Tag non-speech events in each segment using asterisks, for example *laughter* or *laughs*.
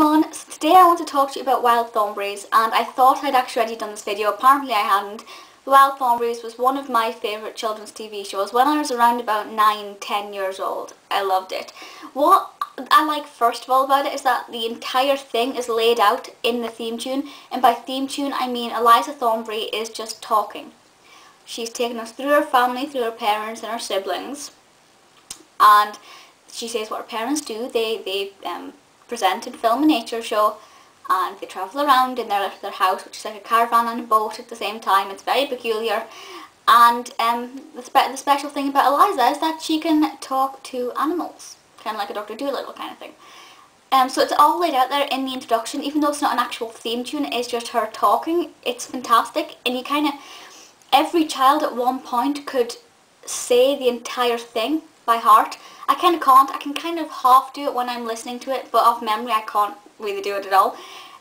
everyone, so today I want to talk to you about Wild Thornberrys and I thought I'd actually already done this video, apparently I hadn't. Wild Thornberrys was one of my favourite children's TV shows when I was around about 9-10 years old. I loved it. What I like first of all about it is that the entire thing is laid out in the theme tune and by theme tune I mean Eliza Thornberry is just talking. She's taken us through her family, through her parents and her siblings and she says what her parents do. They, they um, present and film and nature show and they travel around in their, their house which is like a caravan and a boat at the same time. It's very peculiar and um, the, spe the special thing about Eliza is that she can talk to animals, kind of like a Dr. Dolittle kind of thing. Um, so it's all laid out there in the introduction, even though it's not an actual theme tune, it's just her talking. It's fantastic and you kind of, every child at one point could say the entire thing by heart. I kind of can't. I can kind of half do it when I'm listening to it, but off memory I can't really do it at all.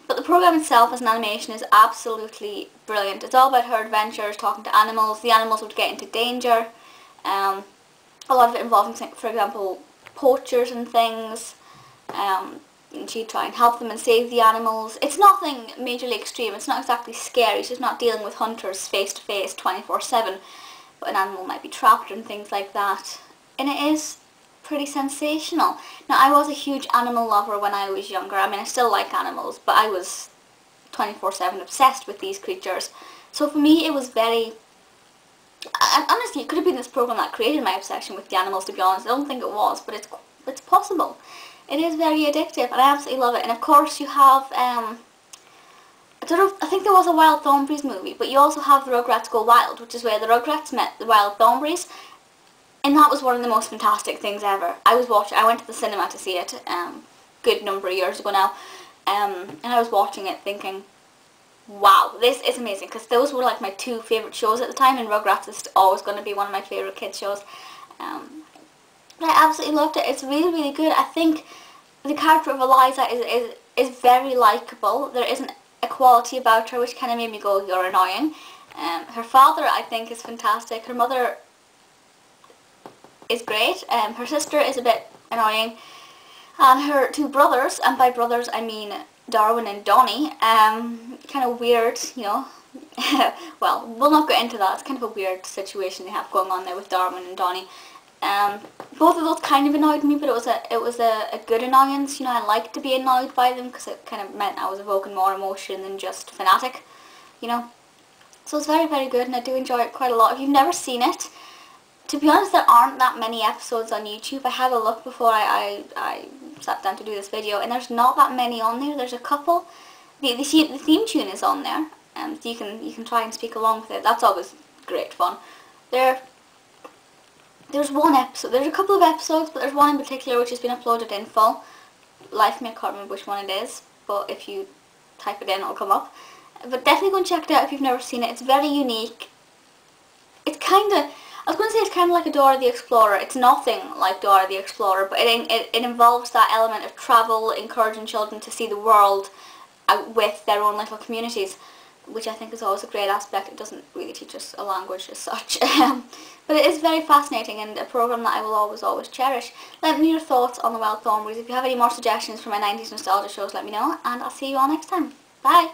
But the program itself as an animation is absolutely brilliant. It's all about her adventures, talking to animals. The animals would get into danger. Um, a lot of it involving, for example, poachers and things. Um, and she'd try and help them and save the animals. It's nothing majorly extreme. It's not exactly scary. She's not dealing with hunters face to face 24-7. But an animal might be trapped and things like that and it is pretty sensational. Now I was a huge animal lover when I was younger. I mean I still like animals but I was 24-7 obsessed with these creatures. So for me it was very... honestly it could have been this program that created my obsession with the animals to be honest. I don't think it was but it's, it's possible. It is very addictive and I absolutely love it. And of course you have... Um, I don't know, I think there was a Wild Thornberrys movie, but you also have the Rugrats Go Wild, which is where the Rugrats met the Wild Thornberrys, and that was one of the most fantastic things ever. I was watching, I went to the cinema to see it, um, good number of years ago now, um, and I was watching it thinking, wow, this is amazing, because those were like my two favourite shows at the time, and Rugrats is always going to be one of my favourite kids shows. Um, I absolutely loved it. It's really, really good. I think the character of Eliza is, is, is very likeable. There isn't a quality about her which kind of made me go, you're annoying. Um, her father, I think, is fantastic. Her mother is great. Um, her sister is a bit annoying. And her two brothers, and by brothers I mean Darwin and Donnie, um, kind of weird, you know. *laughs* well, we'll not go into that. It's kind of a weird situation they have going on there with Darwin and Donnie. Um, both of those kind of annoyed me, but it was a it was a, a good annoyance. You know, I liked to be annoyed by them because it kind of meant I was evoking more emotion than just fanatic. You know, so it's very very good, and I do enjoy it quite a lot. If you've never seen it, to be honest, there aren't that many episodes on YouTube. I had a look before I, I, I sat down to do this video, and there's not that many on there. There's a couple. The, the, the theme tune is on there, and um, so you can you can try and speak along with it. That's always great fun. There, there's one episode. There's a couple of episodes, but there's one in particular which has been uploaded in full. Life me, I can't remember which one it is, but if you type it in, it'll come up. But definitely go and check it out if you've never seen it. It's very unique. It's kind of I was going to say it's kind of like a Dora the Explorer. It's nothing like Dora the Explorer, but it, it, it involves that element of travel, encouraging children to see the world with their own little communities, which I think is always a great aspect. It doesn't really teach us a language as such. *laughs* But it is very fascinating and a program that I will always, always cherish. Let me know your thoughts on the Wild Thornberrys. If you have any more suggestions for my 90s nostalgia shows, let me know, and I'll see you all next time. Bye!